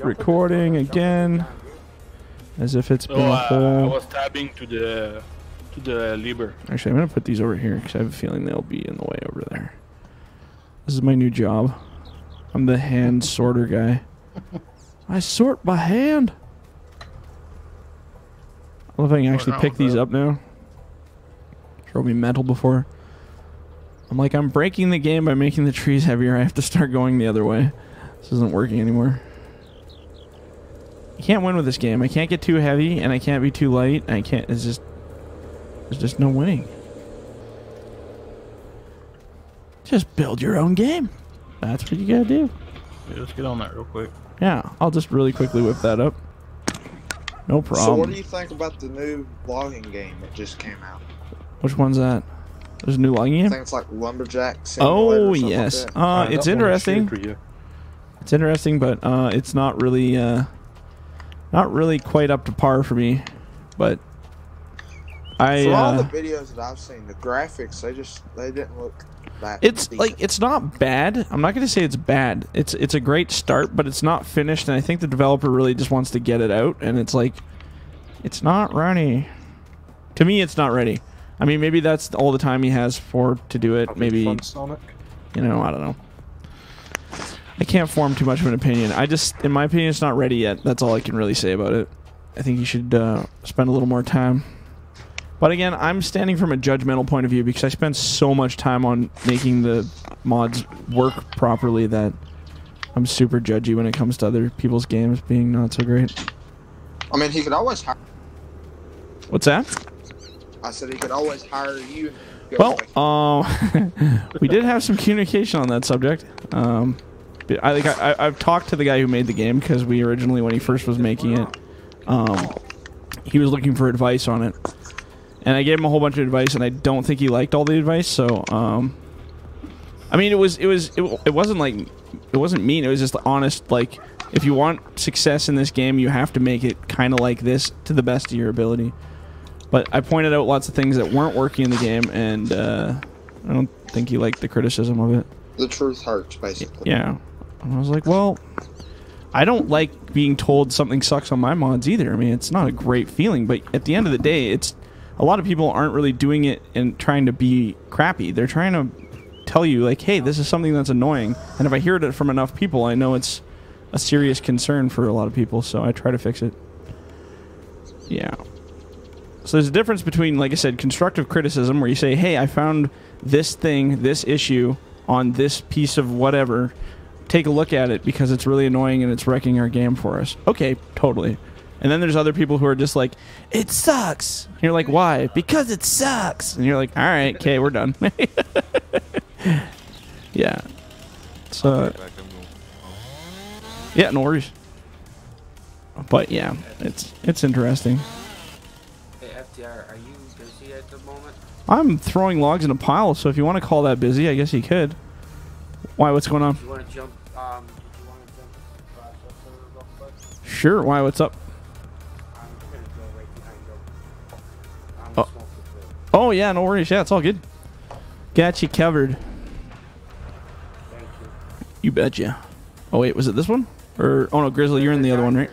recording again, as if it's So been a uh, I whole. was tabbing to the to the lever. Actually, I'm gonna put these over here because I have a feeling they'll be in the way over there. This is my new job. I'm the hand sorter guy. I sort by hand. I love if I can actually pick these up now. Drove me mental before. I'm like, I'm breaking the game by making the trees heavier. I have to start going the other way. This isn't working anymore. You can't win with this game. I can't get too heavy, and I can't be too light. I can't. It's just there's just no winning. Just build your own game. That's what you gotta do. Yeah, let's get on that real quick. Yeah, I'll just really quickly whip that up. No problem. So what do you think about the new logging game that just came out? Which one's that? There's a new logging I game? think it's like Lumberjack Oh yes. Like. Uh, I it's got one to interesting. share for you. It's interesting, but uh, it's not really uh, not really quite up to par for me. But I For all the uh, videos that I've seen, the graphics they just they didn't look that. it's decent. like it's not bad. I'm not going to say it's bad. It's it's a great start, but it's not finished, and I think the developer really just wants to get it out. And it's like, it's not ready. To me, it's not ready. I mean, maybe that's all the time he has for to do it. Maybe fun, Sonic. you know, I don't know. I can't form too much of an opinion. I just, in my opinion, it's not ready yet. That's all I can really say about it. I think you should uh, spend a little more time. But again, I'm standing from a judgmental point of view because I spent so much time on making the mods work properly that I'm super judgy when it comes to other people's games being not so great. I mean, he could always hire. What's that? I said he could always hire you. Well, um, we did have some communication on that subject. Um, I think I, I, I've talked to the guy who made the game because we originally, when he first was making it, um, he was looking for advice on it, and I gave him a whole bunch of advice, and I don't think he liked all the advice. So, um, I mean, it was it was it, it wasn't like it wasn't mean. It was just honest. Like, if you want success in this game, you have to make it kind of like this to the best of your ability. But I pointed out lots of things that weren't working in the game, and uh, I don't think he liked the criticism of it. the truth hurts, basically. Yeah. And I was like, well, I don't like being told something sucks on my mods either. I mean, it's not a great feeling, but at the end of the day, it's a lot of people aren't really doing it and trying to be crappy. They're trying to tell you like, hey, this is something that's annoying, and if I hear it from enough people, I know it's a serious concern for a lot of people, so I try to fix it. Yeah. So there's a difference between, like I said, constructive criticism, where you say, "Hey, I found this thing, this issue on this piece of whatever. Take a look at it because it's really annoying and it's wrecking our game for us." Okay, totally. And then there's other people who are just like, "It sucks." And you're like, "Why?" Because it sucks. And you're like, "All right, okay, we're done." yeah. So yeah, no worries. But yeah, it's it's interesting. Hey, FDR, are you busy at the moment? I'm throwing logs in a pile, so if you want to call that busy, I guess you could. Why? What's going on? Do you want to jump? Um, do you want to jump the processor real quick? Sure. Why? What's up? I'm gonna go right behind you. I'm Oh. Oh yeah, no worries. Yeah, it's all good. Got you covered. Thank you. You betcha. Oh wait, was it this one? Or oh no, Grizzly, you're in the other one, right?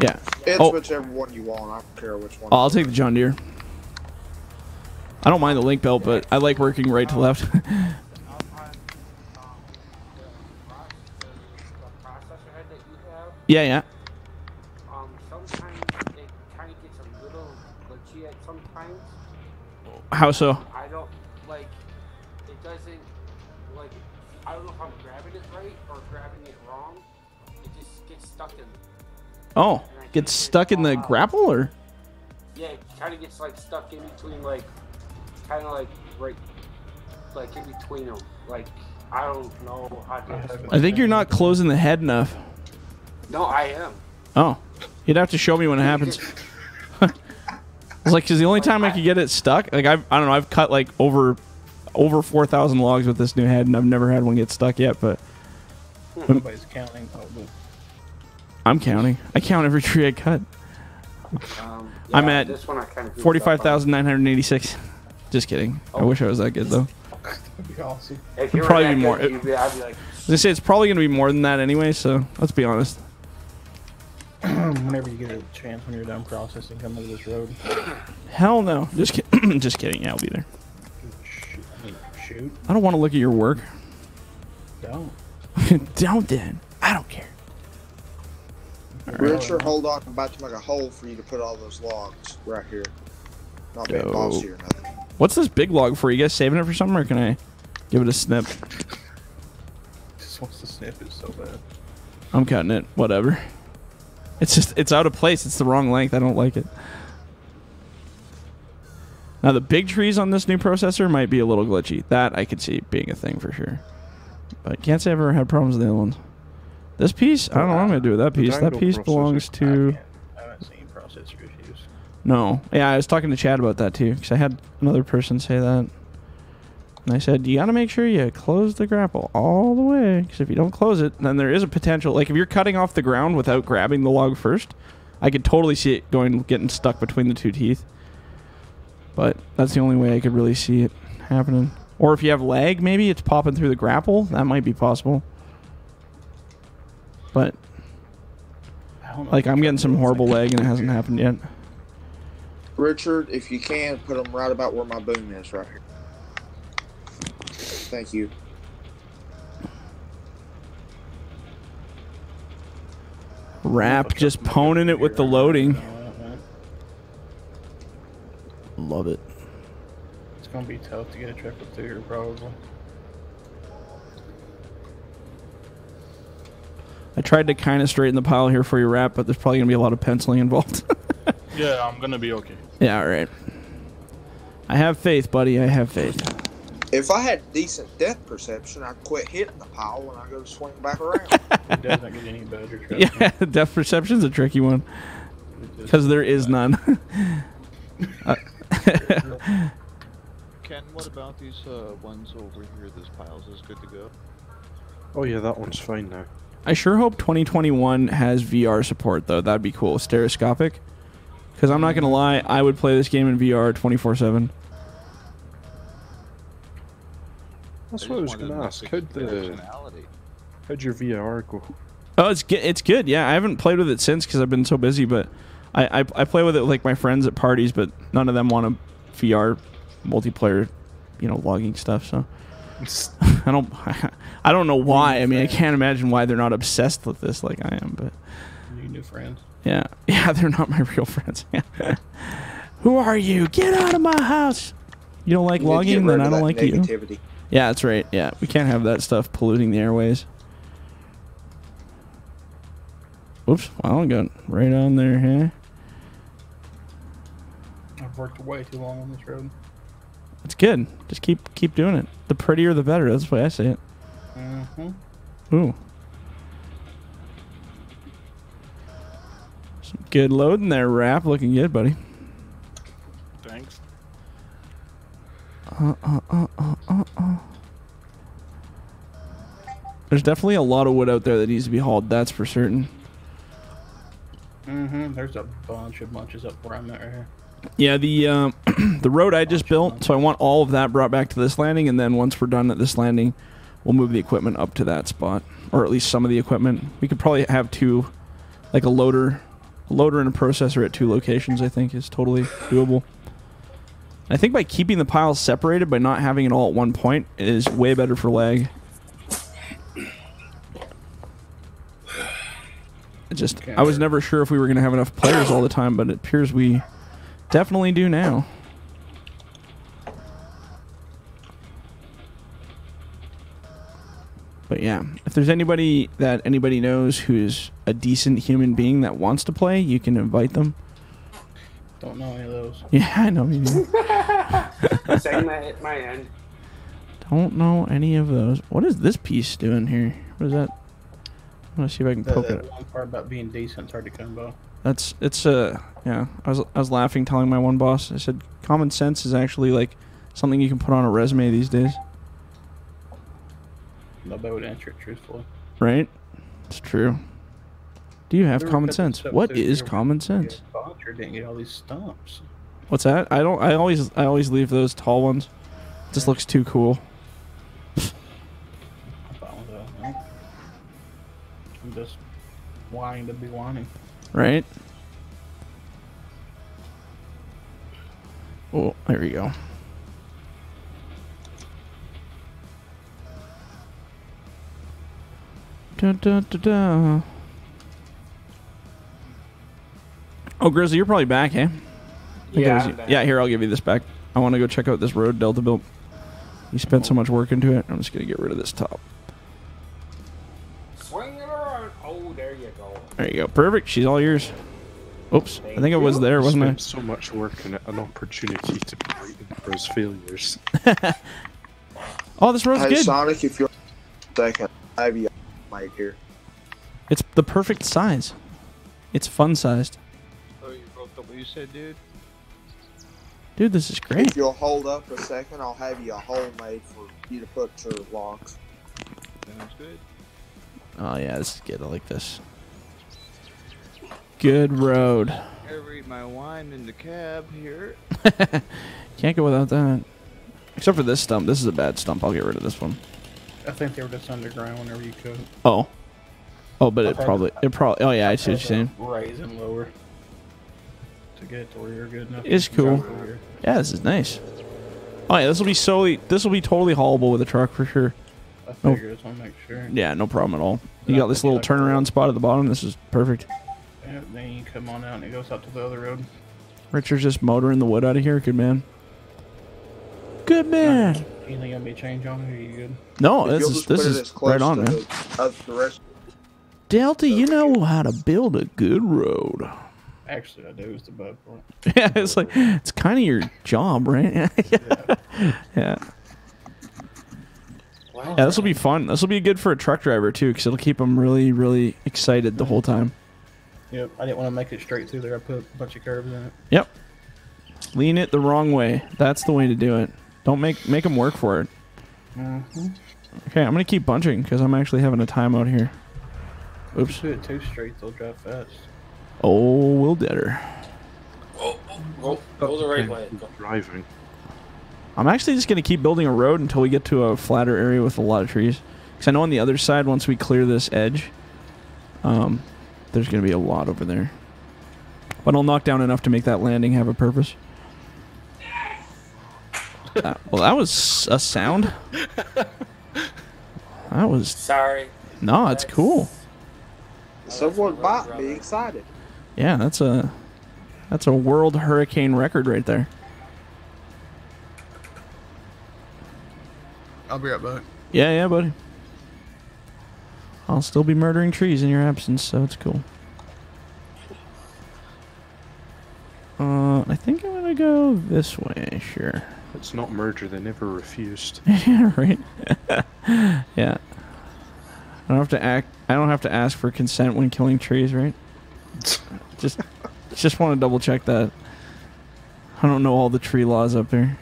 Yeah. It's Oh. whichever one you want. I don't care which one. Oh, I'll take the John Deere. I don't mind the link belt, but I like working right to left. Um, on, um, the processor, the processor head that you have, yeah, yeah. um, sometimes it kind of gets a little glitchy at sometimes. How so? I don't like it doesn't like I don't know if I'm grabbing it right or grabbing it wrong. It just gets stuck in. Oh, gets stuck in the grapple or? Yeah, it kind of gets like stuck in between like kind of like right like in between them. Like I don't know how to. explain I think you're not closing the head enough. No, I am. Oh, you'd have to show me when it happens. It's like, cause the only time I could get it stuck, like I've, I don't know, I've cut like over, over four thousand logs with this new head, and I've never had one get stuck yet. But Nobody's counting. Oh, I'm counting. I count every tree I cut. Um, I'm at this one I kind of Forty-five thousand nine hundred eighty-six. Just kidding. I wish I was that good though. that'd be awesome. If you were probably be more- good, you'd be- I'd be like, I say it's probably gonna be more than that anyway. So let's be honest. Whenever you get a chance when you're done processing, come over this road. Hell no. Just kidding. just kidding. Yeah, I'll be there. Shoot. I mean, shoot. I don't want to look at your work. Don't. don't then. I don't care. Richard, hold on. I'm about to make a hole for you to put all those logs right here. Not being Dope. bossy or nothing. What's this big log for? You guys saving it for something, or can I give it a snip? Just wants to snip it so bad. I'm cutting it. Whatever. It's just it's out of place. It's the wrong length. I don't like it. Now the big trees on this new processor might be a little glitchy. That I could see being a thing for sure. But can't say I've ever had problems with the other ones. This piece, I don't know what I'm gonna do with that piece. That piece belongs to I haven't seen processor issues. no. Yeah, I was talking to Chad about that too because I had another person say that, and I said you got to make sure you close the grapple all the way because if you don't close it, then there is a potential. Like if you're cutting off the ground without grabbing the log first, I could totally see it going getting stuck between the two teeth. But that's the only way I could really see it happening. Or if you have lag, maybe it's popping through the grapple. That might be possible. But I don't know like I'm getting some horrible looks lag and it hasn't happened yet. Richard, if you can, put them right about where my boom is right here. Thank you. Rap just poning it with the loading. Love it. It's gonna be tough to get a truck up through here, probably. I tried to kind of straighten the pile here for your rap, but there's probably gonna be a lot of penciling involved. Yeah, I'm gonna be okay. yeah, all right. I have faith, buddy. I have faith. If I had decent depth perception, I'd quit hitting the pile when I go to swing back around. It doesn't get any better. Yeah, depth perception's a tricky one because there is none. Uh, Ken, what about these uh, ones over here? This piles is good to go. Oh yeah, that one's fine now. I sure hope 2021 has VR support though. That'd be cool. Stereoscopic. Because I'm not gonna lie, I would play this game in VR 24/7. That's I what I was gonna ask. see How'd the functionality. how'd your VR go? Oh, it's good. It's good. Yeah, I haven't played with it since because I've been so busy. But I, I I play with it with like my friends at parties, but none of them want a VR multiplayer, you know, logging stuff. So I don't I don't know why. I mean, I can't imagine why they're not obsessed with this like I am. But New new friends. yeah, yeah, they're not my real friends. Who are you? Get out of my house. You don't like You logging, then I don't that like you. Yeah, that's right. Yeah, we can't have that stuff polluting the airways. Oops, well, I got right on there, huh? I've worked way too long on this road. It's good. Just keep keep doing it. The prettier, the better. That's the way I say it. Mm-hmm. Ooh. Some good loading there, Rap. Looking good, buddy. Uh, uh, uh, uh, uh, uh. There's definitely a lot of wood out there that needs to be hauled. That's for certain. Mm-hmm. There's a bunch of bunches up where I'm at right here. Yeah, the um, the road I just built, so I want all of that brought back to this landing, and then once we're done at this landing, we'll move the equipment up to that spot, or at least some of the equipment. We could probably have two, like a loader, a loader and a processor at two locations. I think is totally doable. I think by keeping the piles separated, by not having it all at one point, is way better for lag. It just, I was never sure if we were going to have enough players all the time, but it appears we definitely do now. But yeah, if there's anybody that anybody knows who's a decent human being that wants to play, you can invite them. Don't know any of those. Yeah, I know. Me neither. Same at my end. Don't know any of those. What is this piece doing here? What is that? I'm gonna see if I can That, poke that it. one part about being decent is hard to come by. That's it's uh yeah. I was I was laughing, telling my one boss. I said common sense is actually like something you can put on a resume these days, Nobody would answer it truthfully. right? It's true. Do you have common sense? What is What too, is they common gonna sense? get didn't all these stumps. What's that? I don't. I always I always leave those tall ones. Just looks too cool. I'm fine with that. man. I'm just whining to be whining. right? Oh, there we go. Da, da, da, da. Oh, Grizzly, you're probably back, eh? I think it Yeah, was back. yeah. Here, I'll give you this back. I want to go check out this road Delta built. You spent so much work into it. I'm just gonna get rid of this top. Swing it around. Oh, there you go. There you go. Perfect. She's all yours. Oops. I think I was there, wasn't I? Spent so much work and an opportunity to be waiting for his failures. Oh, this road's Hey, good. Sonic, if you're second, I have you right here. It's the perfect size. It's fun sized. You said, dude? Dude, this is great. If you'll hold up a second, I'll have you a hole made for you to put your logs. Sounds good. Oh yeah, this is good. I like this. Good road. Gotta read my wine in the cab here. Can't go without that. Except for this stump. This is a bad stump. I'll get rid of this one. I think they were just underground whenever you could. Oh. Oh, but it probably it probably. Oh yeah, I see what you're saying. Raise and lower to get to where you're good enough. It's cool. drive over here. Yeah, this is nice. Oh yeah, this will be solely. This will be totally haulable with a truck for sure. I figured. Just want to make sure. Yeah, no problem at all. You Yeah, got this little think turnaround spot at the bottom. This is perfect. Yeah, then you come on out and it goes up to the other road. Richard's just motoring the wood out of here. Good man. Good man. Anything gonna be changed on it? Or you good? No, If this is this is it is right on, man. The, the rest. Delta, you know how to build a good road. Actually, I do. It's the bug part. yeah, it's like it's kind of your job, right? yeah. yeah. Wow. Yeah, this will be fun. This will be good for a truck driver too, because it'll keep them really, really excited the whole time. Yep. I didn't want to make it straight through there. I put a bunch of curves in it. Yep. Lean it the wrong way. That's the way to do it. Don't make make them work for it. Mm-hmm. Okay, I'm gonna keep bunching because I'm actually having a timeout here. Oops. Do it too straight. They'll drive fast. Oh, Will Deader. Go, go the right way. Go. Driving. I'm actually just gonna keep building a road until we get to a flatter area with a lot of trees. Because I know on the other side, once we clear this edge, um, there's gonna be a lot over there. But I'll knock down enough to make that landing have a purpose. Uh, well, that was a sound. That was Sorry. no, it's cool. Someone might be excited. Yeah, that's a that's a world hurricane record right there. I'll be right back. Yeah, yeah, buddy. I'll still be murdering trees in your absence, so it's cool. Uh, I think I'm gonna go this way. Sure. It's not murder, they never refused. yeah, right. yeah. I don't have to act. I don't have to ask for consent when killing trees, right? Just, just want to double check that. I don't know all the tree laws up there.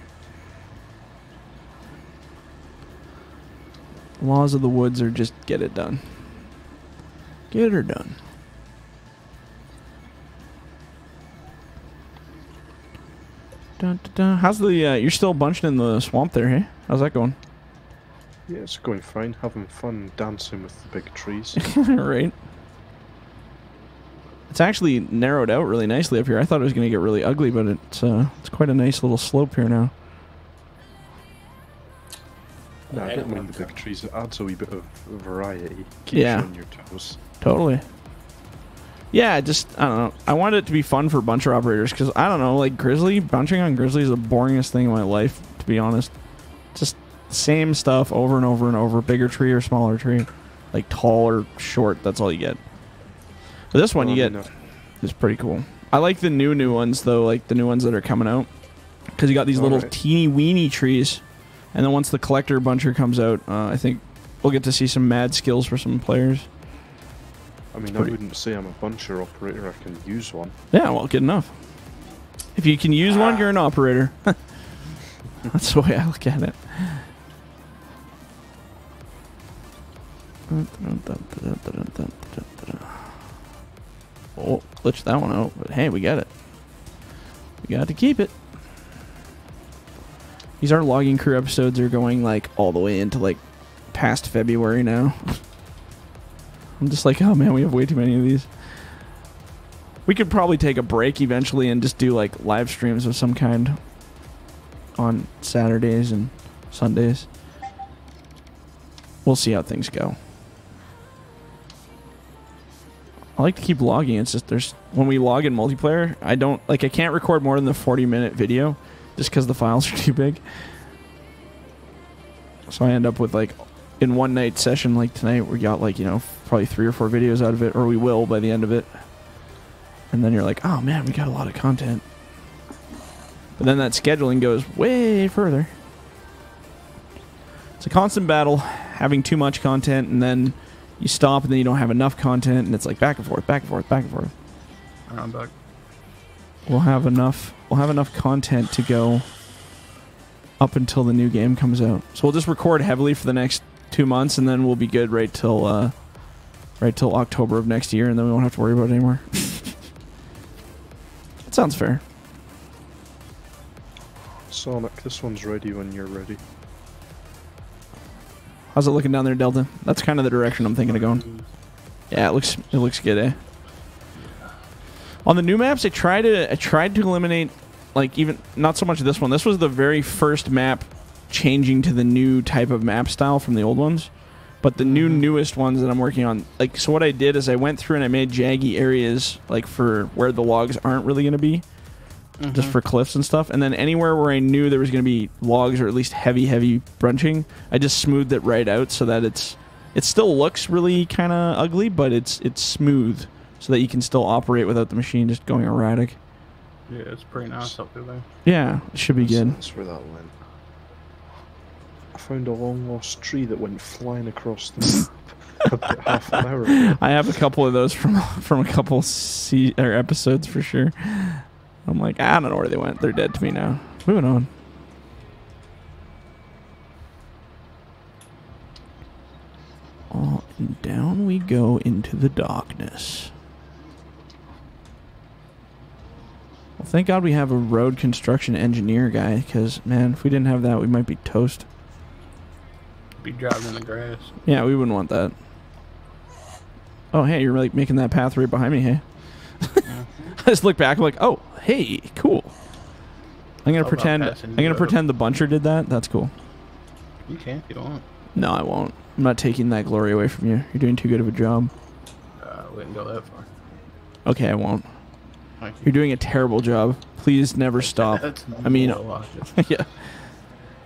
Laws of the woods are just get it done. Get her done. Dun, dun, dun. How's the? Uh, you're still bunching in the swamp there, hey? How's that going? Yeah, it's going fine. Having fun dancing with the big trees. right. It's actually narrowed out really nicely up here. I thought it was going to get really ugly, but it's uh, it's quite a nice little slope here now. no, I don't mind the big trees. It adds a wee bit of variety. Keeps Yeah. you on your toes. Totally. Yeah, I just I don't know. I wanted it to be fun for buncher operators because I don't know, like grizzly bunching on grizzly is the boringest thing in my life, to be honest. Just same stuff over and over and over. Bigger tree or smaller tree, like tall or short. That's all you get. But this one you get is pretty cool. I like the new new ones though, like the new ones that are coming out, because you got these little Alright. teeny weeny trees, and then once the collector buncher comes out, uh, I think we'll get to see some mad skills for some players. I mean, I wouldn't say I'm a buncher operator. I can use one. Yeah, well, good enough. If you can use one, you're an operator. That's the way I look at it. Oh, glitched that one out, but hey, we got it. We got to keep it. These our logging crew episodes are going like all the way into like past February now. I'm just like, oh man, we have way too many of these. We could probably take a break eventually and just do like live streams of some kind on Saturdays and Sundays. We'll see how things go. I like to keep logging. It's just there's when we log in multiplayer, I don't like I can't record more than the 40 minute video just because the files are too big. So I end up with like in one night session like tonight we got like you know probably three or four videos out of it or we will by the end of it and then you're like oh man we got a lot of content but then that scheduling goes way further it's a constant battle having too much content and then you stop and then you don't have enough content and it's like back and forth back and forth back and forth I'm back. we'll have enough we'll have enough content to go up until the new game comes out so we'll just record heavily for the next two months and then we'll be good right till uh right till october of next year and then we won't have to worry about it anymore that sounds fair Sonic, this one's ready when you're ready. How's it looking down there delta? That's kind of the direction i'm thinking of going. Yeah it looks it looks good eh? On the new maps i tried to i tried to eliminate like even not so much this one. This was the very first map changing to the new type of map style from the old ones. But the new newest ones that i'm working on like so what i did is i went through and i made jaggy areas like for where the logs aren't really going to be just mm-hmm. for cliffs and stuff and then anywhere where i knew there was going to be logs or at least heavy heavy bunching i just smoothed it right out so that it's it still looks really kind of ugly but it's it's smooth so that you can still operate without the machine just going erratic Yeah, it's pretty nice up there. yeah it should be That's- good That's where that went. I found a long lost tree that went flying across the map half an hour ago. I have a couple of those from from a couple se- or episodes for sure. I'm like, ah, I don't know where they went. They're dead to me now. Moving on. Oh, and down we go into the darkness. Well, thank God we have a road construction engineer guy, because, man, if we didn't have that, we might be toast. Be driving in the grass. Yeah, we wouldn't want that. Oh, hey, you're like making that path right behind me, hey? I just look back, I'm like, oh, hey, cool. I'm gonna pretend. I'm gonna pretend the buncher did that. That's cool. You can if you want. No, I won't. I'm not taking that glory away from you. You're doing too good of a job. Uh, wouldn't go that far. Okay, I won't. Thank you. You're doing a terrible job. Please never stop. That's I mean- yeah.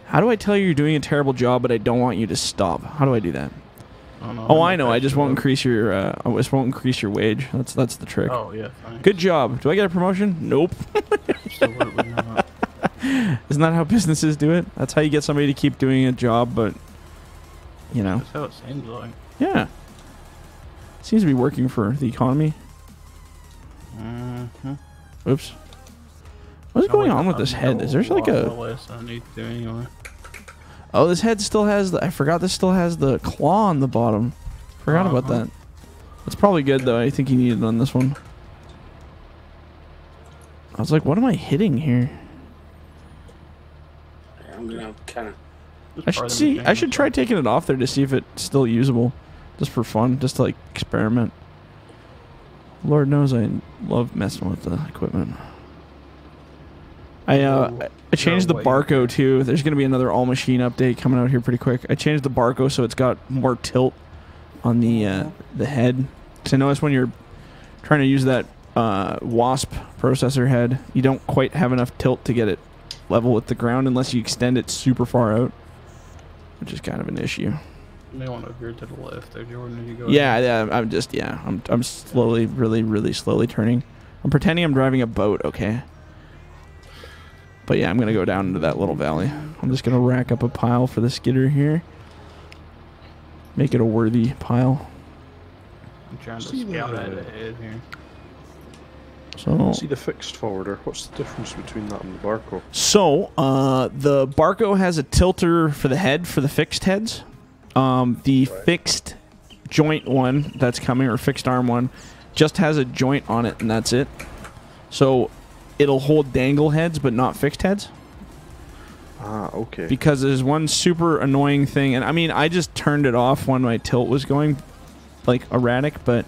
How do I tell you you're doing a terrible job, but I don't want you to stop? How do I do that? I know. Oh, I'm know. I just won't increase your. Uh, I just won't increase your wage. That's that's the trick. Oh yeah, fine. Good job. Do I get a promotion? Nope. Absolutely not. Isn't that how businesses do it? That's how you get somebody to keep doing a job, but you know, That's how it seems like. yeah. Seems to be working for the economy. Mm-hmm. Oops. What's going on with this head? Is there like a I need to do anyway. Oh, this head still has the I forgot this still has the claw on the bottom. Forgot about Uh-huh. that. It's probably good though. I think you need it on this one. I was like, what am I hitting here? I'm gonna kind of. I should see. I should try taking it off there to see if it's still usable, just for fun, just to like experiment. Lord knows I love messing with the equipment. I uh, I- I changed the. Barko too. There's gonna be another all machine update coming out here pretty quick. I changed the Barko so it's got more tilt on the uh, the head. Cause I noticed when you're trying to use that uh, Wasp processor head, you don't quite have enough tilt to get it level with the ground unless you extend it super far out, which is kind of an issue. You may want to veer to the left there, Jordan, as you go. Yeah, yeah, I'm just yeah, I'm I'm slowly, really, really slowly turning. I'm pretending I'm driving a boat, okay? But yeah, I'm gonna go down into that little valley. I'm just gonna rack up a pile for the skidder here. Make it a worthy pile. I'm trying to See scout the- it ahead here. So See the fixed forwarder. What's the difference between that and the Barko? So, uh, the Barko has a tilter for the head for the fixed heads. Um, the fixed joint one that's coming, or fixed arm one, just has a joint on it, and that's it. So, it'll hold dangle heads, but not fixed heads. Ah, okay. Because there's one super annoying thing, and I mean, I just turned it off when my tilt was going like erratic, but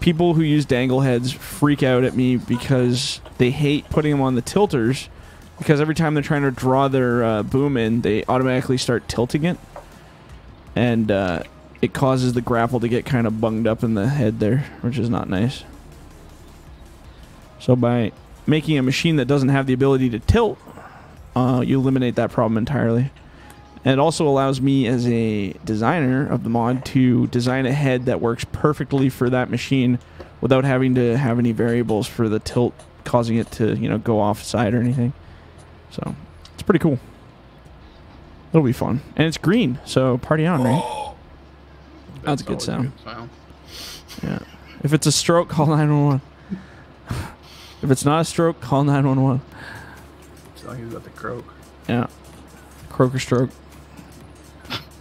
people who use dangle heads freak out at me because they hate putting them on the tilters because every time they're trying to draw their uh, boom in, they automatically start tilting it, and uh, it causes the grapple to get kind of bunged up in the head there, which is not nice. So by making a machine that doesn't have the ability to tilt, uh, you eliminate that problem entirely. And it also allows me as a designer of the mod to design a head that works perfectly for that machine without having to have any variables for the tilt causing it to, you know, go offside or anything. So, it's pretty cool. It'll be fun. And it's green, so party on, right? That's a good sound. sound. Yeah. If it's a stroke, call 911. If it's not a stroke, call 911. As long as you got the croak. Yeah. Croaker stroke.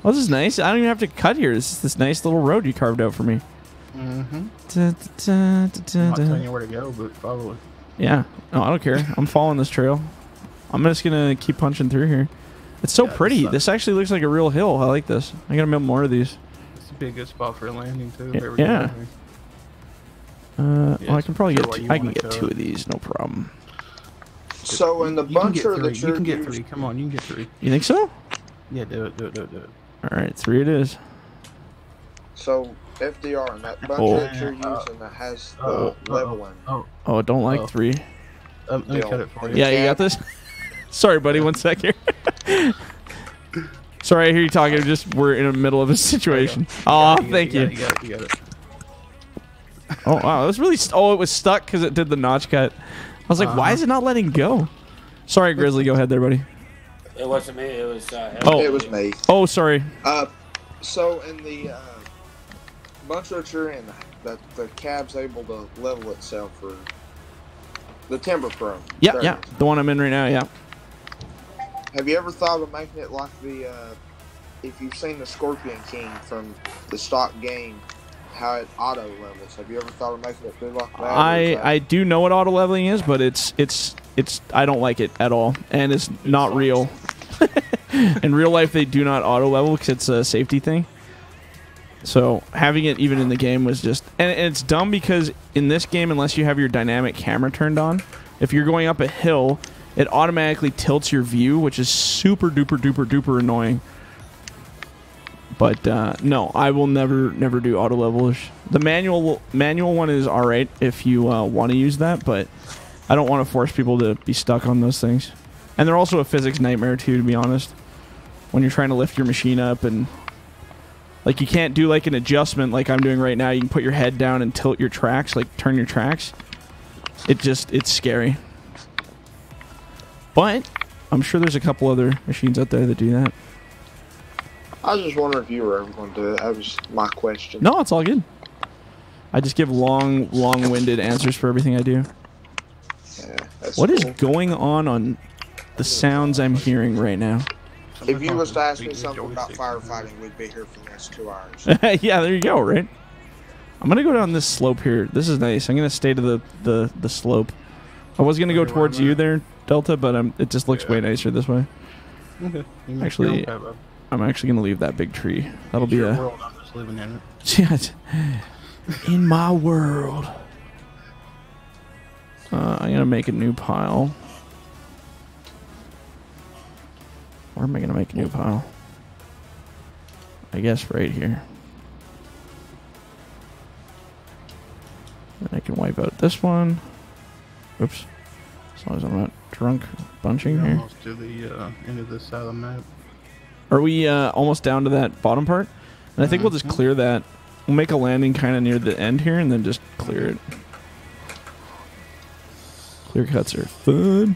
Oh, this is nice. I don't even have to cut here. This is this nice little road you carved out for me. Mm-hmm. Da, da, da, I'm not telling you where to go, but follow it. Yeah. No, I don't care. I'm following this trail. I'm just gonna keep punching through here. It's so Yeah, pretty. sucks. This actually looks like a real hill. I like this. I gotta make more of these. It's a big good spot for a landing too. Yeah, Uh, Yeah, well, I can probably sure get two, I can get cut. two of these, no problem. So in the You can get buncher that You you're can get three. Come on, you can get three. You think so? Yeah, do it, do it, do it, do it. All right, three it is. So FDR in that buncher Oh. that you're using Uh, that has the uh-oh, leveling. Oh, Oh, I don't like Oh. three. um, let me cut it for you. Yeah, you got this. Sorry, buddy. One sec here. Sorry, I hear you talking. Just we're in the middle of a situation. Oh, thank you. you. got it, You got it. You got it. Oh wow, it was really. St- oh, it was stuck because it did the notch cut. I was like, why Uh-huh. is it not letting go? Sorry, Grizzly. Go ahead there, buddy. It wasn't me. It was. Uh, Oh. It was me. Oh, sorry. Uh, so in the uh, bunch that you're in, that the cab's able to level itself for the Timber Pro. Yeah, There. yeah. The one I'm in right now. Yeah. Have you ever thought of making it like the, uh, if you've seen the Scorpion King from the stock game, how it auto levels? Have you ever thought of making it do like that? I I do know what auto leveling is, but it's it's it's I don't like it at all, and it's not real. in real life, they do not auto level because it's a safety thing. So having it even in the game was just, and, and it's dumb because in this game, unless you have your dynamic camera turned on, if you're going up a hill, it automatically tilts your view, which is super duper duper duper annoying. But uh, no, I will never never do auto levelers. The manual manual one is all right if you uh, want to use that, but I don't want to force people to be stuck on those things. And they're also a physics nightmare too, to be honest. When you're trying to lift your machine up and like you can't do like an adjustment like I'm doing right now. You can put your head down and tilt your tracks, like turn your tracks. It just it's scary. But I'm sure there's a couple other machines out there that do that. I was just wondering if you were ever going to do it. That was my question. No, it's all good. I just give long, long-winded answers for everything I do. Yeah, that's What is cool. going on on the sounds I'm hearing right now? If you was to ask me something about firefighting, we'd be here for the next two hours. yeah, there you go. Right. I'm gonna go down this slope here. This is nice. I'm gonna stay to the the, the slope. I was gonna go towards you there, Delta, but um, it just looks Yeah. way nicer this way. Okay. Actually, your own pebble. I'm actually gonna leave that big tree. That'll be a world. I'm just living in it. In my world. Uh, I'm gonna make a new pile. Where am I gonna make a new pile? I guess right here. And I can wipe out this one. Oops. As long as I'm not drunk bunching We're here. almost to the uh, end of this side of the map. Are we uh, almost down to that bottom part? And I think we'll just Mhm. clear that. We'll make a landing kind of near the end here, and then just clear it. Clear cuts are fun,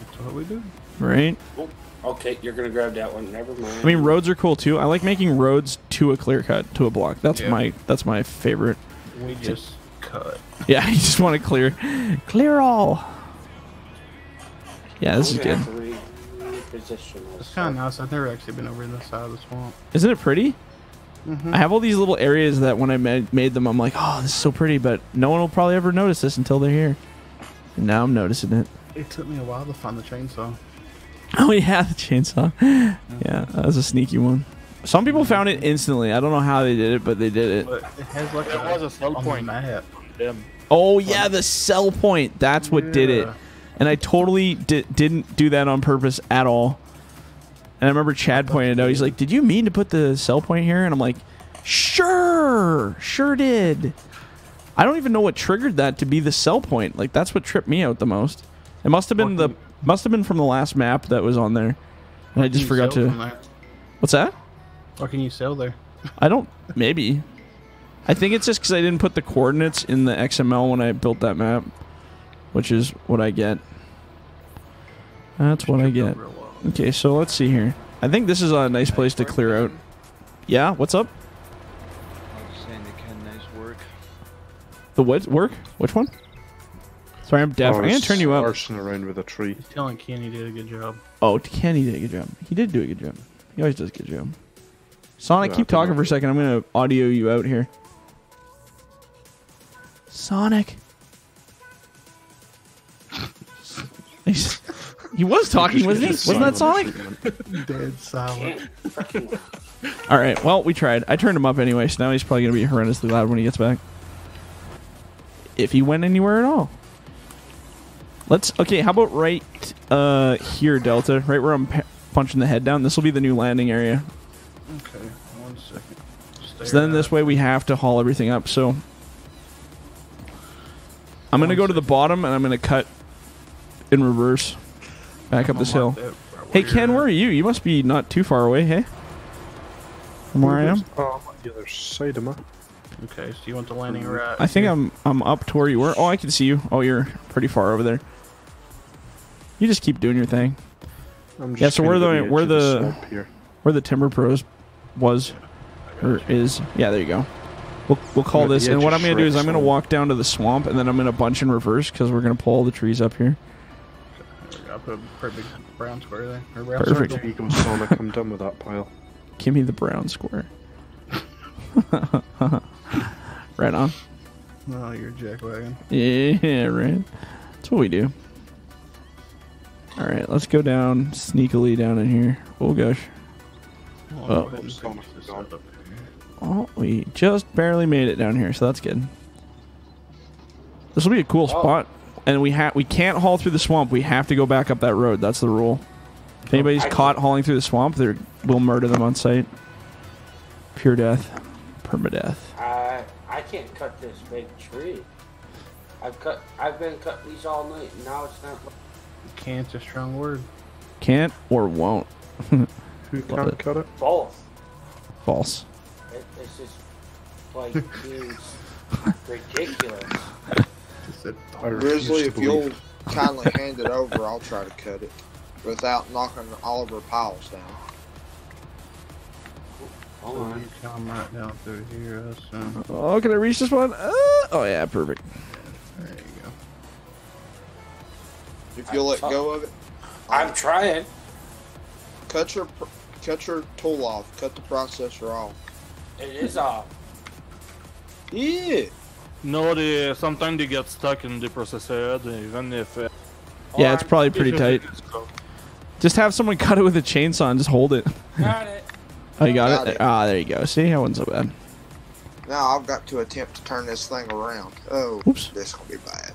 That's what we do. right? Okay, you're gonna grab that one. Never mind. I mean, roads are cool too. I like making roads to a clear cut to a block. That's Yeah. my that's my favorite. We just cut. Yeah, you just want to clear, clear all. Yeah, this is I'm good. Gonna have to re- reposition It's kind of nice. I've never actually been over this side of the swamp. Isn't it pretty? Mm-hmm. I have all these little areas that when I made, made them, I'm like, oh, this is so pretty, but no one will probably ever notice this until they're here. And now I'm noticing it. It took me a while to find the chainsaw. Oh yeah, the chainsaw. Yeah, that was a sneaky one. Some people found it instantly. I don't know how they did it, but they did it. But it has like There was a cell point. map. Oh yeah, the sell point. That's what did it. And I totally di- didn't do that on purpose at all. And I remember Chad pointed out. He's like, "Did you mean to put the sell point here?" And I'm like, "Sure, sure did." I don't even know what triggered that to be the sell point. Like that's what tripped me out the most. It must have been the must have been from the last map that was on there. And I just forgot to. What's that? What can you sell there? I don't. Maybe. I think it's just because I didn't put the coordinates in the XML when I built that map, which is what I get. That's what I get. Okay, so let's see here. I think this is a nice place to clear out. Yeah, what's up? I was saying they can nice work. The what work? Which one? Sorry, I'm deaf. Oh, I'm gonna turn you up. Arsing around with a tree. He's telling Kenny did a good job. Oh, Kenny did a good job. He did do a good job. He always does a good job. Sonic, Yeah, keep talking for a second. I'm gonna audio you out here. Sonic. He was talking, wasn't he? Wasn't that Sonic? Dead silent. All right. Well, we tried. I turned him up anyway, so now he's probably gonna be horrendously loud when he gets back. If he went anywhere at all. Let's. Okay. How about right uh here, Delta? Right where I'm p- punching the head down. This will be the new landing area. Okay, one second. Stay So then this way we have to haul everything up. So I'm gonna go to the bottom and I'm gonna cut in reverse, back up this hill. mark that right Hey Ken, where are you? You must be not too far away, hey? From where I am. Oh, I'm on the other side of me. Okay, so you want the landing mm-hmm. right? I think here? I'm I'm up to where you were. Oh, I can see you. Oh, you're pretty far over there. You just keep doing your thing. I'm Yeah, so kinda where the- at edge where of the- here. Where the Timber Pros was or is. Yeah, there you go. We'll, we'll call this. And what I'm going to do is I'm going to walk down to the swamp and then I'm going to bunch in reverse because we're going to pull all the trees up here. I'll put a pretty big brown square there. Or brown Perfect. circle. There you go, Sonic. I'm done with that pile. Give me the brown square. right on. Oh, you're a jackwagon. Yeah, right. That's what we do. All right, let's go down sneakily down in here. Oh gosh. I'll Oh. oh. go ahead and Sonic finish this is gone. up here. Oh, we just barely made it down here, so that's good. This will be a cool oh. spot, and we have we can't haul through the swamp. We have to go back up that road. That's the rule. If anybody's I- caught hauling through the swamp, they will murder them on sight. Pure death, permadeath. I I can't cut this big tree. I've cut. I've been cutting these all night. And now it's not. Can't's a strong word. Can't or won't. Who Love can't it. cut it? Both. False. It, it's just like seems ridiculous. Just said, I Grizzly, to if believe. you'll kindly hand it over, I'll try to cut it without knocking all of our piles down. Hold on. you come right down through here. So Oh, can I reach this one? Uh, oh yeah, perfect. there you go. If you'll let go of it, I'm trying. cut your cut your tool off, cut the processor off. It is off. Yeah. No, they sometimes they get stuck in the processor head, even if. Uh, Yeah, it's probably pretty tight. it's. Just have someone cut it with a chainsaw and just hold it. Got it. Oh, you got, Got it? it. Ah, there you go. See, that wasn't so bad. Now I've got to attempt to turn this thing around. Oh, Oops. this gonna be bad.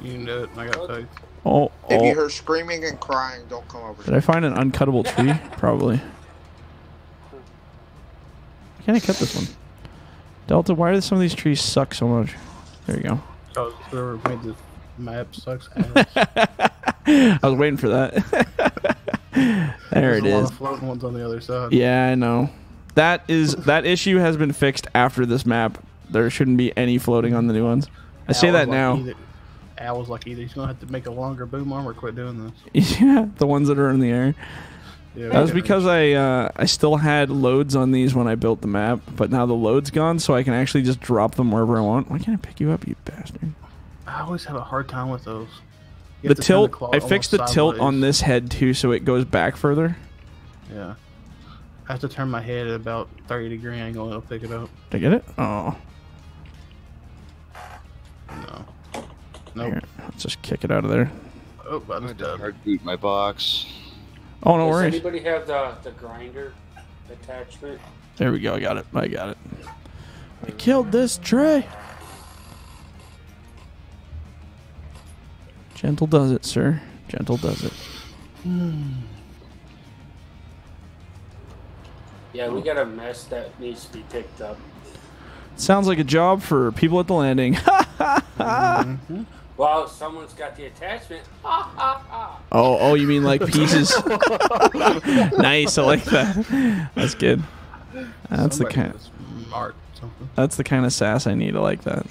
You can do it. I got faith. Oh, If you oh. hear screaming and crying, don't come over. Did I find an uncuttable tree? Probably. Can I cut this one? Delta, why do some of these trees suck so much? There you go. Because whoever made this map sucks. I was waiting for that. there There's it a lot of floating ones on the other side. Yeah, I know. That is that issue has been fixed after this map. There shouldn't be any floating on the new ones. I say Al that like now. Either, Al was like, either he's gonna have to make a longer boom arm or quit doing this. Yeah, the ones that are in the air. Yeah, That was we because I uh, I still had loads on these when I built the map, but now the load's gone, so I can actually just drop them wherever I want. Why can't I pick you up, you bastard? I always have a hard time with those. You The have to turn tilt. claw I fixed the almost tilt on this head too, so it goes back further. Yeah. I have to turn my head at about 30 degree angle and it'll pick it up. Did I get it? Oh, No. Nope. here, let's just kick it out of there. Oh, I I just had to hard boot my box. Oh, no Does worries. anybody have the the grinder? attachment. There we go. I got it. I got it. I killed this tray. Gentle does it, sir. Gentle does it. Hmm. Yeah, we got a mess that needs to be picked up. Sounds like a job for people at the landing. Mm-hmm. Well, someone's got the attachment. Ha ha ha. oh, oh, you mean like pieces? nice. I like that. That's good. That's the kind. was Art something. That's the kind of sass I need. I like that.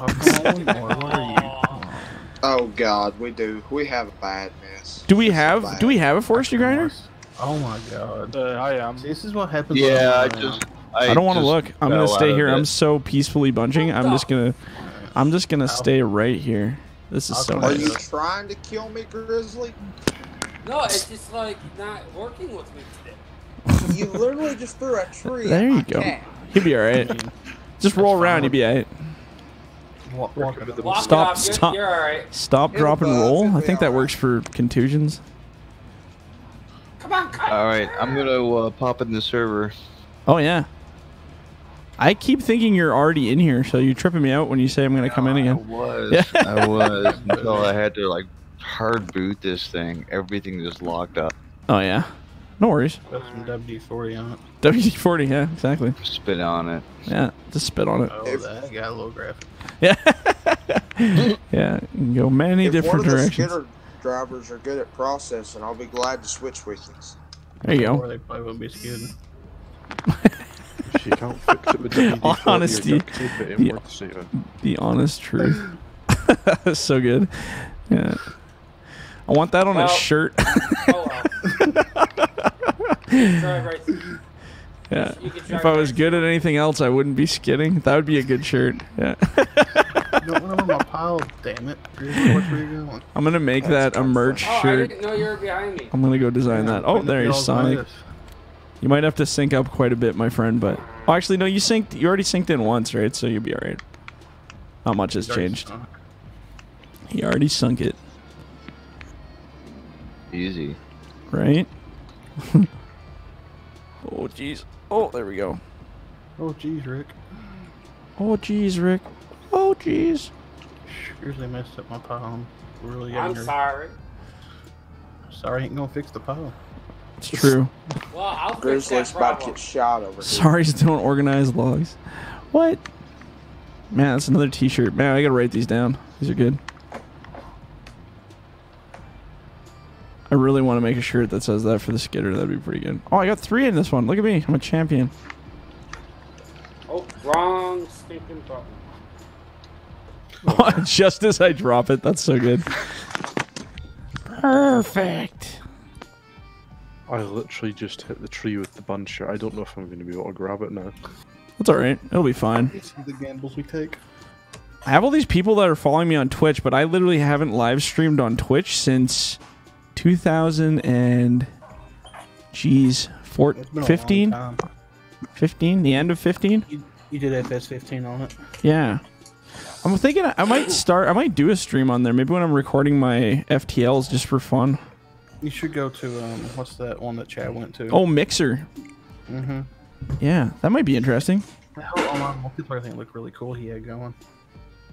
Oh, come on, Lord, what are you? Oh God, we do. We have a bad mess. Do we This have? bad. Do we have a forestry grinder? Oh my god. Uh, I am. This is what happens. Yeah, I I'm just. I don't want to look. I'm gonna stay here. I'm so peacefully bunching. I'm just gonna. I'm just gonna stay right here. This is I'll so come Are nice. you trying to kill me, Grizzly? No, it's just like not working with me today. You literally just threw a tree. There you go. cat. He'll be all right. Just roll around. You'll be all right. Walk, walk the- Walk Stop, it off. You're, stop. You're all right. Stop, It'll drop, and roll. I think that alright. works for contusions. Come on, cut. All right, I'm gonna uh, pop in the server. Oh yeah. I keep thinking you're already in here, so you're tripping me out when you say I'm gonna come in again. I was, Yeah. I was until I had to like hard boot this thing. Everything just locked up. Oh yeah. No worries. Put some WD-40 on it. WD-40. Yeah, exactly. Spit on it. Yeah, just spit on it. Oh, If- that got a little graphic. Yeah. yeah. You can go many If different one of the directions. skidder drivers are good at processing, I'll be glad to switch with you. There you Or go. they probably wouldn't be skidding. If you can't fix it with WD-40 Honesty. duct tape, it ain't Yeah. worth saving. The honest truth. so good. Yeah. I want that on a shirt. Oh well. Right yeah. If I was right good at anything else, I wouldn't be skidding. That would be a good shirt. Yeah. You don't want over my pile, damn it. Grizzly, which way you going? I'm gonna make that a merch Oh, I shirt. didn't know you were behind me. I'm gonna go design that. Oh, Putting there the is bills Sonic. Like this. You might have to sync up quite a bit, my friend, but oh, actually, no. You synced. You already synced in once, right? So you'll be all right. Not much has changed. He already sunk it, Easy. right? oh, jeez. Oh, there we go. Oh, jeez, Rick. Oh, jeez, Rick. Oh, jeez. Grizzly messed up my pile. I'm really I'm getting sorry. Sorry, I ain't gonna fix the pile. It's true. Well, I'll fix about to get shot over here. Sorry's don't organize logs. What? Man, that's another T-shirt. Man, I gotta write these down. These are good. I really want to make a shirt that says that for the skidder. That'd be pretty good. Oh, I got three in this one. Look at me. I'm a champion. Oh, wrong stinking button. Oh, Just as I drop it. That's so good. Perfect. I literally just hit the tree with the bunch. I don't know if I'm going to be able to grab it now. That's all right. It'll be fine. You see the gambles we take? I have all these people that are following me on Twitch, but I literally haven't live streamed on Twitch since 2000 and geez, four, It's been a 15, 15, the end of 15. You, you did FS15 on it. Yeah. I'm thinking I might start. I might do a stream on there. Maybe when I'm recording my FTLs just for fun. You should go to um, what's that one that Chad went to? Oh, Mixer. mm-hmm. Yeah, that might be interesting. The whole online multiplayer thing looked really cool. He had going.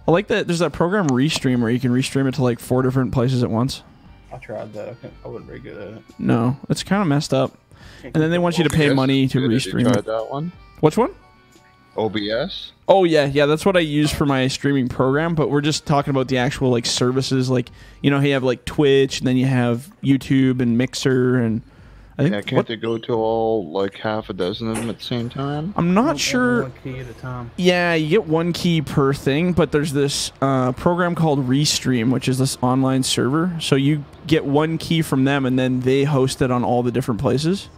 I like that. There's that program Restream where you can restream it to like four different places at once. I tried that. I, couldn't- I wasn't very good at it. No, it's kind of messed up. And then they want you to pay money to good. Have you restream tried that one? Which one? OBS. Oh yeah, yeah. That's what I use for my streaming program. But we're just talking about the actual like services. Like you know, you have like Twitch, and then you have YouTube and Mixer, and I think Yeah, can't what- they go to all like half a dozen of them at the same time? I'm not Only sure. One key at a time. Yeah, you get one key per thing, but there's this uh, program called Restream, which is this online server. So you get one key from them, and then they host it on all the different places.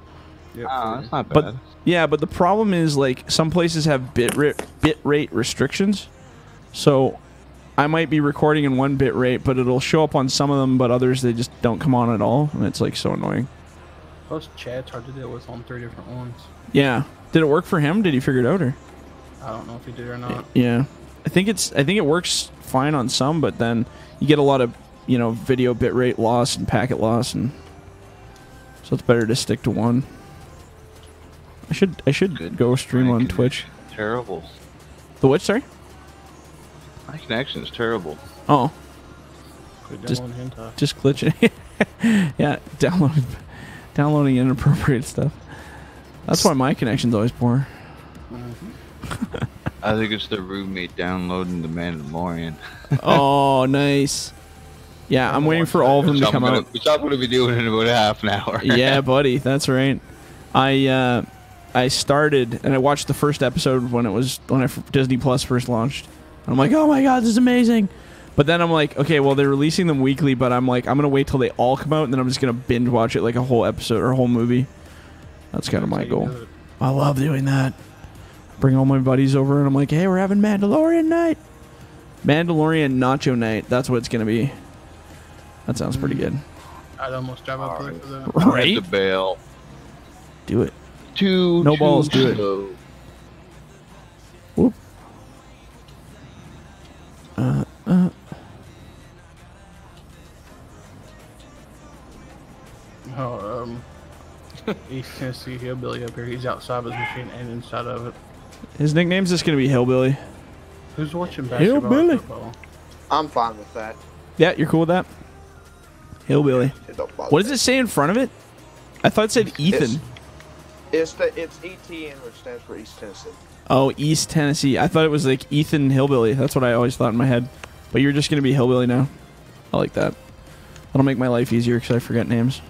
Yep, Ah, that's not But yeah, but the problem is like some places have bit rate bit rate restrictions. So I might be recording in one bit rate, but it'll show up on some of them, but others they just don't come on at all, and it's like so annoying. Plus, Chad's hard to deal with on three different ones. Yeah. Did it work for him? Did he figure it out or? I don't know if he did or not. Yeah. I think it's I think it works fine on some, but then you get a lot of, you know, video bitrate loss and packet loss and so it's better to stick to one. I should I should Good. go stream My on Twitch. Terrible. The which? Sorry. My connection's terrible. Oh, Just- just glitching. yeah, downloading downloading inappropriate stuff. That's why my connection's always poor. I think it's the roommate downloading the Mandalorian. oh, nice. Yeah, I'm waiting for all of them Which to come gonna, out. Which I'm going to be doing in about half an hour. yeah, buddy, that's right. I uh, I started and I watched the first episode when it was when I, Disney Plus first launched. I'm like, oh my god, this is amazing. But then I'm like, okay, well they're releasing them weekly, but I'm like, I'm gonna wait till they all come out and then I'm just gonna binge watch it like a whole episode or a whole movie. That's kind of my That's how you goal. I love doing that. Bring all my buddies over and I'm like, hey, we're having Mandalorian night. Mandalorian nacho night. That's what it's gonna be. That sounds pretty mm. good. I'd almost drive up there for that. Right? The bail. Do it. Too No too balls, do it. Whoop. Uh, uh. Oh, um, East Tennessee hillbilly up here. He's outside of his machine and inside of it. His nickname's just gonna be Hillbilly. Who's watching basketball? or Hillbilly. football? I'm fine with that. Yeah, you're cool with that? Hillbilly. It don't bother What does it say in front of it? I thought it said Ethan. It's the it's ETN, which stands for East Tennessee. Oh, East Tennessee. I thought it was like Ethan Hillbilly. That's what I always thought in my head. But you're just gonna be Hillbilly now. I like that. That'll make my life easier because I forget names.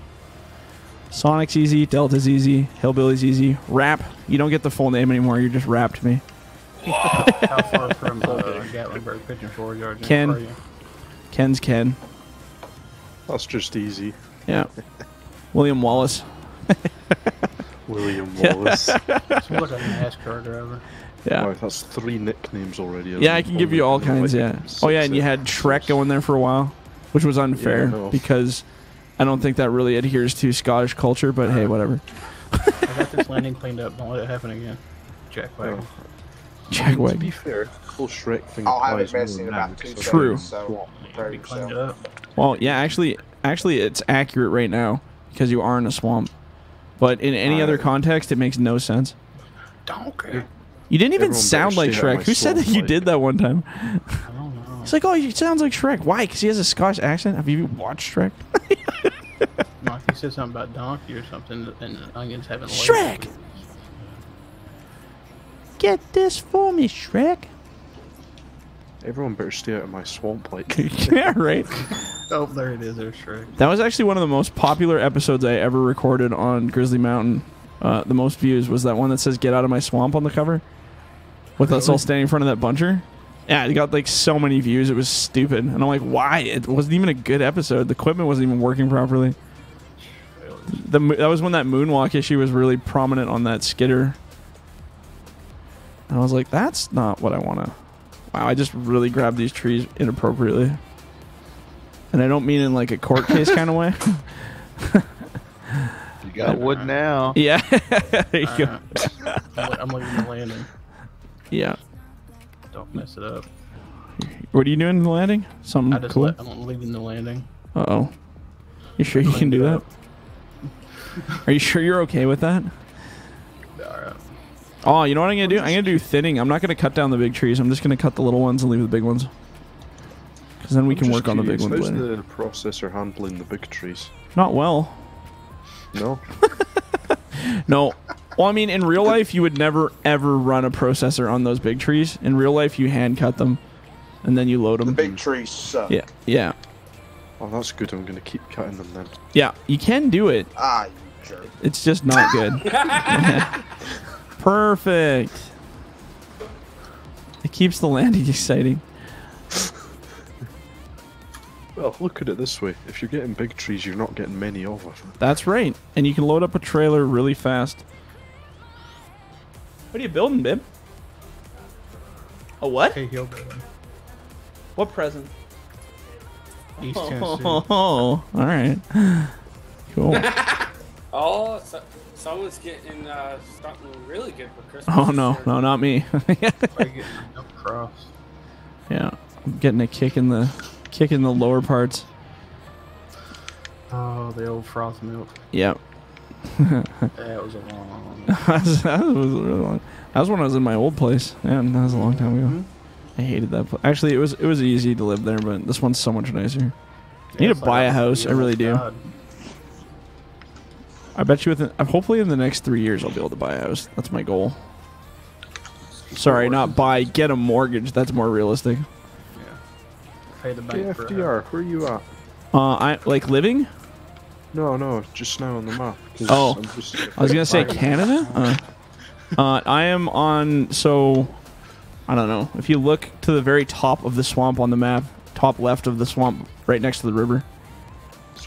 Sonic's easy, Delta's easy, Hillbilly's easy. Rap, you don't get the full name anymore. You're just rap to me. How far from uh, Gatlinburg Pigeon Forge yards? Ken. Are you? Ken's Ken. That's just easy. Yeah. William Wallace. William Wallace. Sounds like a NASCAR driver. Yeah. Wow, that's three nicknames already. Yeah, I can give you all kinds. Yeah. Oh yeah, and you had Six. Shrek going there for a while, which was unfair I because I don't think that really adheres to Scottish culture. But hey, uh-huh. whatever. I got this landing cleaned up. Don't let it happen again. Jack Wagon. Jack To Wag. be fair, the whole Shrek thing I'll have it applies more invested about two because True. seconds, so prepare We cleaned it yourself. up. Well, yeah, actually, actually, it's accurate right now because you are in a swamp. But in any other context, it makes no sense. Donkey. You didn't even Everyone sound like stay out of Shrek. Who said that swamp, you did that one time? I don't know. It's like, oh, he sounds like Shrek. Why? Because he has a Scottish accent. Have you watched Shrek? Mike, you said something about donkey or something, and the onions haven't. labeled Shrek! Get this for me, Shrek. Everyone better stay out of my swamp, like. yeah, right. Oh, there it is. There's Shrek. That was actually one of the most popular episodes I ever recorded on Grizzly Mountain. Uh, the most views was that one that says "Get out of my swamp" on the cover, with us all standing in front of that buncher. Yeah, it got like so many views. It was stupid, and I'm like, why? It wasn't even a good episode. The equipment wasn't even working properly. The that was when that moonwalk issue was really prominent on that skidder. And I was like, that's not what I want to. Wow, I just really grabbed these trees inappropriately. And I don't mean in like a court case kind of way. You got wood now. Yeah. there you go. I'm, I'm leaving the landing. Yeah. Don't mess it up. What are you doing in the landing? Something I just cool? let, I'm leaving the landing. Uh oh. You sure you can do that? Are you sure you're okay with that? Alright. Oh, you know what I'm gonna do? I'm gonna do thinning. I'm not gonna cut down the big trees. I'm just gonna cut the little ones and leave the big ones. Because then we can Just work on the big curious, ones How's later. the processor handling the big trees? Not well. No. No. Well, I mean, in real life, you would never ever run a processor on those big trees. In real life, you hand cut them, and then you load them. The big trees suck. Yeah, yeah, Oh, that's good. I'm gonna keep cutting them then. yeah. You can do it. Ah, you jerk. It's just not good. Perfect. It keeps the landing exciting. Well, look at it this way: if you're getting big trees, you're not getting many of them. That's right. And you can load up a trailer really fast. What are you building, Bib? A what? Hey, hillbilly. What present? East Tennessee. Oh, all right. Cool. Oh, so, someone's getting uh, something really good for Christmas. Oh no, this no, not me. No cross. yeah, I'm getting a kick in the kick in the lower parts. Oh, the old froth milk. Yep. That was a long. that was really long. That was when I was in my old place. Man, that was a long time ago. Mhm. I hated that. Place. Actually, it was it was easy to live there, but this one's so much nicer. I need Yeah, to it's like buy a a house. I really do. God. I bet you within uh, hopefully in the next three years I'll be able to buy a house. That's my goal. Sorry, not buy. Get a mortgage. That's more realistic. Yeah. Pay the Hey, bank for a. FDR, where are you at? Uh, I like living. No, no, just now on the map. Oh. I'm just, I was gonna say Canada. Uh, uh, I am on. So, I don't know. If you look to the very top of the swamp on the map, top left of the swamp, right next to the river.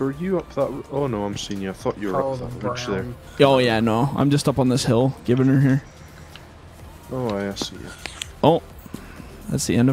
So are you up that? Oh no, I'm seeing you. I thought you were Oh, up the that ridge there. Oh yeah, no. I'm just up on this hill, giving her here. Oh, I see you. Oh, that's the end of.